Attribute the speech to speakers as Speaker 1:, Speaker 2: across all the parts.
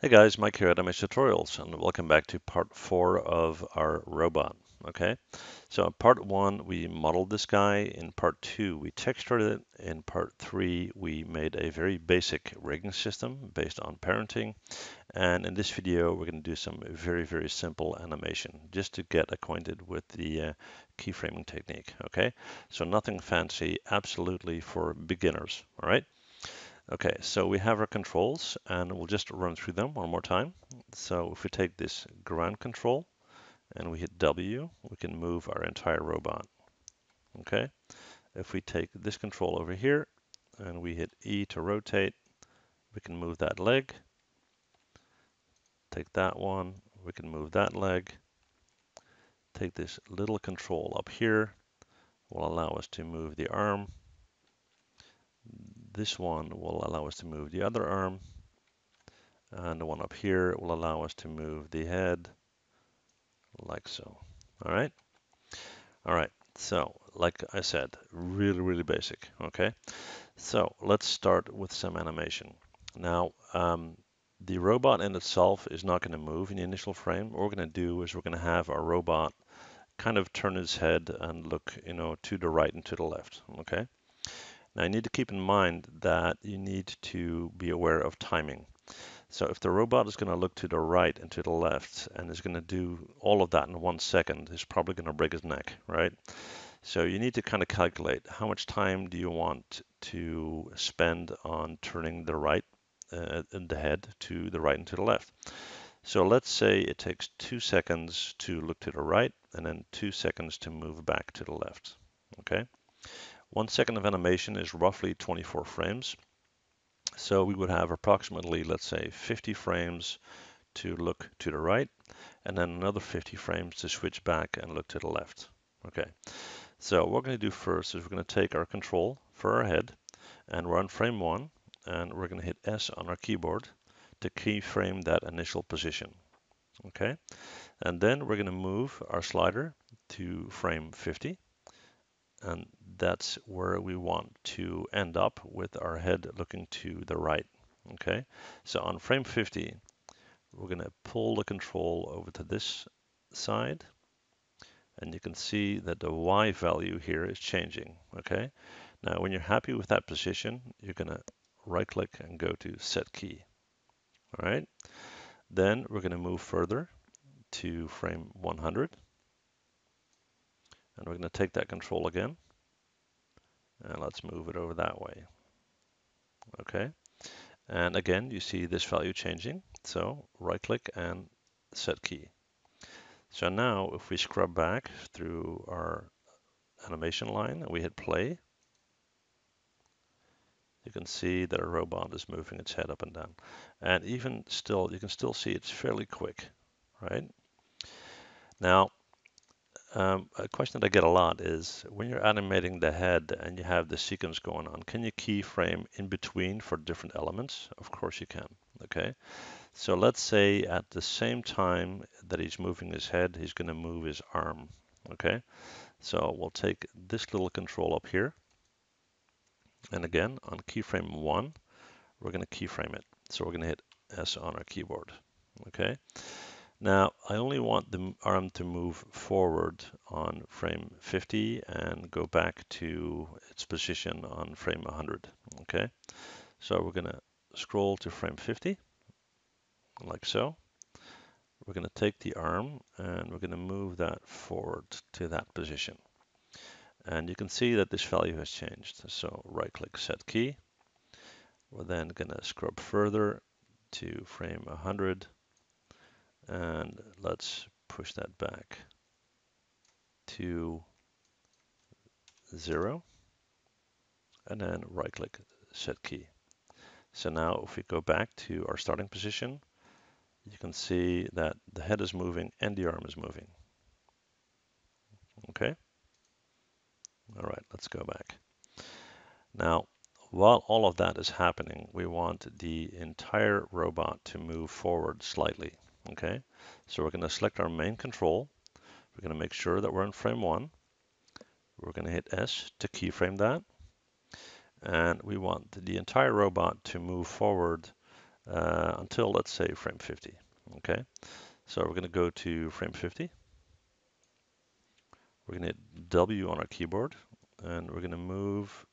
Speaker 1: Hey guys, Mike here at MH Tutorials and welcome back to part four of our robot. Okay, so in part one we modeled this guy, in part two we textured it, in part three we made a very basic rigging system based on parenting, and in this video we're going to do some very very simple animation just to get acquainted with the uh, keyframing technique. Okay, so nothing fancy, absolutely for beginners. All right. Okay, so we have our controls and we'll just run through them one more time. So if we take this ground control and we hit W, we can move our entire robot. Okay, if we take this control over here and we hit E to rotate, we can move that leg. Take that one, we can move that leg. Take this little control up here, will allow us to move the arm this one will allow us to move the other arm. And the one up here will allow us to move the head like so. All right. All right. So like I said, really, really basic. Okay. So let's start with some animation. Now, um, the robot in itself is not going to move in the initial frame. What we're going to do is we're going to have our robot kind of turn his head and look, you know, to the right and to the left. Okay. Now you need to keep in mind that you need to be aware of timing. So if the robot is going to look to the right and to the left and is going to do all of that in one second, he's probably going to break his neck, right? So you need to kind of calculate how much time do you want to spend on turning the right uh, the head to the right and to the left. So let's say it takes two seconds to look to the right and then two seconds to move back to the left. Okay. One second of animation is roughly 24 frames. So we would have approximately, let's say, 50 frames to look to the right, and then another 50 frames to switch back and look to the left. Okay, so what we're going to do first is we're going to take our control for our head, and we're on frame one, and we're going to hit S on our keyboard to keyframe that initial position. Okay, and then we're going to move our slider to frame 50, and that's where we want to end up with our head looking to the right. Okay, so on frame 50, we're going to pull the control over to this side, and you can see that the Y value here is changing. Okay, now when you're happy with that position, you're going to right click and go to set key. All right, then we're going to move further to frame 100 and we're going to take that control again. And let's move it over that way. Okay. And again, you see this value changing. So right click and set key. So now if we scrub back through our animation line and we hit play, you can see that our robot is moving its head up and down. And even still, you can still see it's fairly quick, right? Now, um, a question that I get a lot is when you're animating the head and you have the sequence going on, can you keyframe in between for different elements? Of course you can, okay? So let's say at the same time that he's moving his head, he's gonna move his arm, okay? So we'll take this little control up here. And again, on keyframe one, we're gonna keyframe it. So we're gonna hit S on our keyboard, okay? Now, I only want the arm to move forward on frame 50 and go back to its position on frame 100, okay? So we're gonna scroll to frame 50, like so. We're gonna take the arm and we're gonna move that forward to that position. And you can see that this value has changed. So right click set key. We're then gonna scrub further to frame 100 and let's push that back to zero and then right click set key. So now if we go back to our starting position, you can see that the head is moving and the arm is moving. Okay. All right, let's go back. Now, while all of that is happening, we want the entire robot to move forward slightly. Okay, so we're going to select our main control. We're going to make sure that we're in frame one. We're going to hit S to keyframe that. And we want the entire robot to move forward uh, until let's say frame 50. Okay, so we're going to go to frame 50. We're going to hit W on our keyboard and we're going to move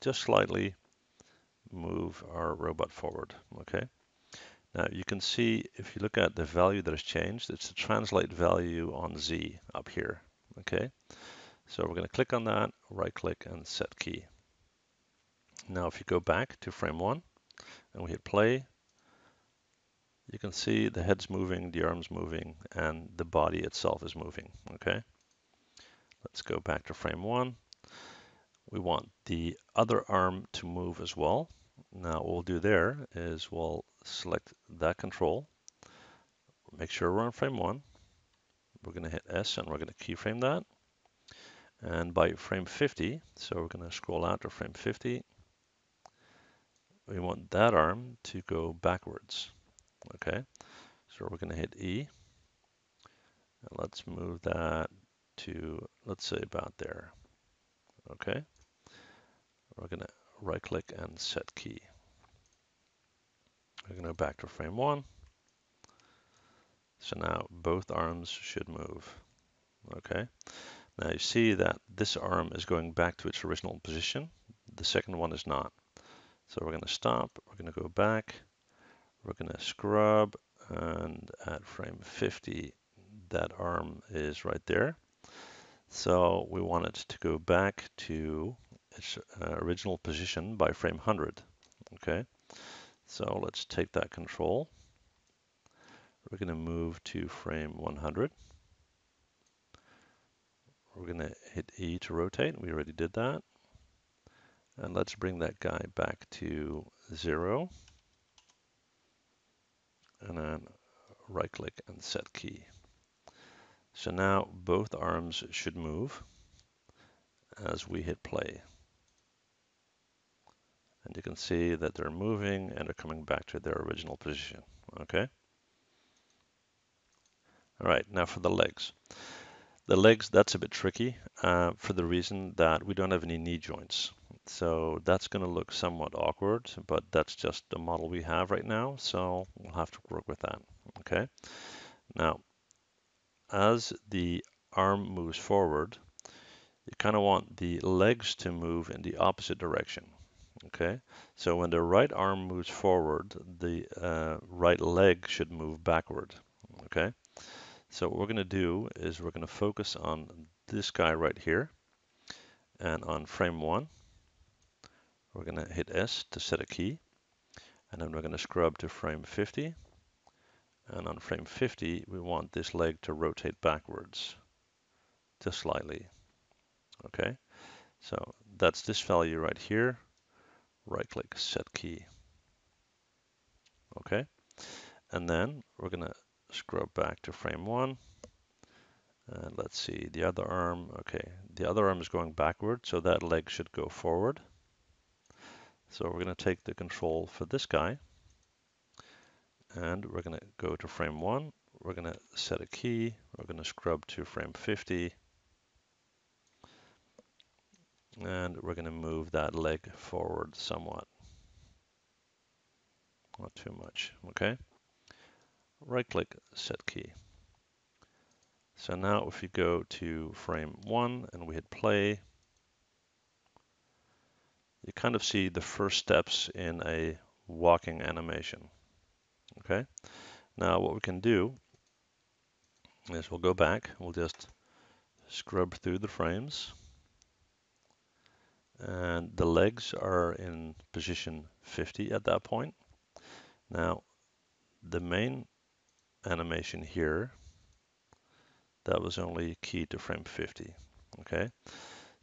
Speaker 1: just slightly move our robot forward. Okay. Now you can see if you look at the value that has changed, it's the translate value on Z up here. Okay. So we're going to click on that, right click and set key. Now if you go back to frame one and we hit play, you can see the head's moving, the arm's moving, and the body itself is moving, okay? Let's go back to frame one. We want the other arm to move as well. Now what we'll do there is we'll select that control, make sure we're on frame one. We're gonna hit S and we're gonna keyframe that. And by frame 50, so we're gonna scroll out to frame 50, we want that arm to go backwards. Okay, so we're going to hit E. And let's move that to, let's say about there. Okay, we're going to right click and set key. We're going to go back to frame one. So now both arms should move. Okay, now you see that this arm is going back to its original position. The second one is not. So we're going to stop, we're going to go back, we're going to scrub, and at frame 50, that arm is right there. So we want it to go back to its uh, original position by frame 100. Okay, so let's take that control. We're going to move to frame 100. We're going to hit E to rotate. We already did that. And let's bring that guy back to zero. And then right click and set key. So now both arms should move as we hit play. And you can see that they're moving and are coming back to their original position. Okay. All right, now for the legs. The legs, that's a bit tricky uh, for the reason that we don't have any knee joints. So that's going to look somewhat awkward, but that's just the model we have right now. So we'll have to work with that. Okay. Now, as the arm moves forward, you kind of want the legs to move in the opposite direction. Okay. So when the right arm moves forward, the uh, right leg should move backward. Okay. So what we're going to do is we're going to focus on this guy right here and on frame one we're going to hit S to set a key, and then we're going to scrub to frame 50. And on frame 50, we want this leg to rotate backwards, just slightly. Okay, so that's this value right here. Right click, set key. Okay, and then we're to scrub back to frame one. And let's see, the other arm, okay, the other arm is going backward, so that leg should go forward. So we're to take the control for this guy and we're to go to frame one. We're to set a key. We're to scrub to frame 50. And we're going to move that leg forward somewhat. Not too much, okay? Right click, set key. So now if you go to frame one and we hit play, you kind of see the first steps in a walking animation. Okay, now what we can do is we'll go back, we'll just scrub through the frames and the legs are in position 50 at that point. Now the main animation here that was only key to frame 50 okay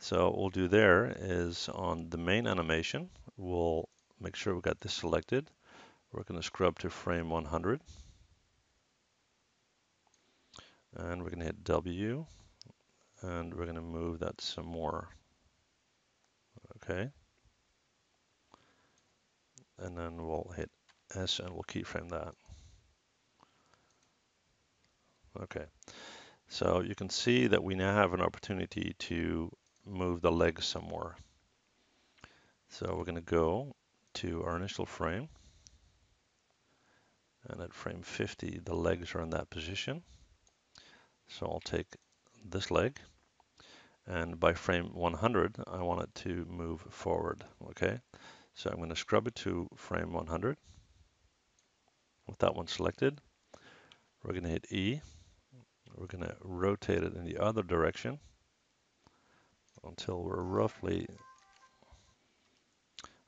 Speaker 1: so what we'll do there is on the main animation, we'll make sure we got this selected. We're going to scrub to frame 100. And we're going to hit W. And we're going to move that some more. Okay. And then we'll hit S and we'll keyframe that. Okay. So you can see that we now have an opportunity to move the legs somewhere. So we're going to go to our initial frame. And at frame 50, the legs are in that position. So I'll take this leg and by frame 100, I want it to move forward, okay? So I'm going to scrub it to frame 100. With that one selected, we're going to hit E. We're going to rotate it in the other direction until we're roughly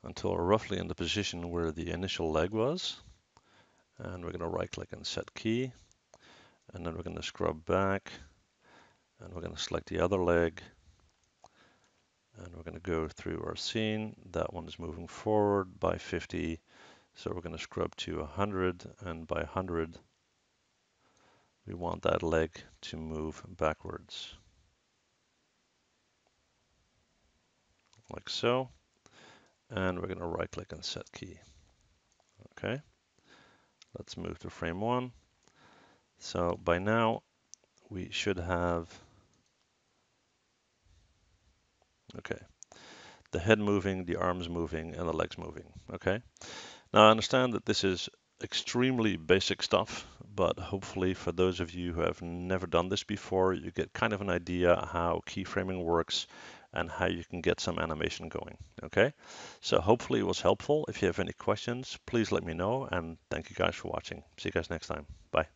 Speaker 1: until we're roughly in the position where the initial leg was. And we're going to right click and set key. And then we're going to scrub back and we're going to select the other leg and we're going to go through our scene. That one is moving forward by 50. So we're going to scrub to 100 and by 100 we want that leg to move backwards. Like so. And we're going to right click and set key. Okay. Let's move to frame one. So by now we should have Okay. The head moving, the arms moving, and the legs moving. Okay. Now I understand that this is extremely basic stuff, but hopefully for those of you who have never done this before, you get kind of an idea how keyframing works and how you can get some animation going. Okay. So hopefully it was helpful. If you have any questions, please let me know. And thank you guys for watching. See you guys next time. Bye.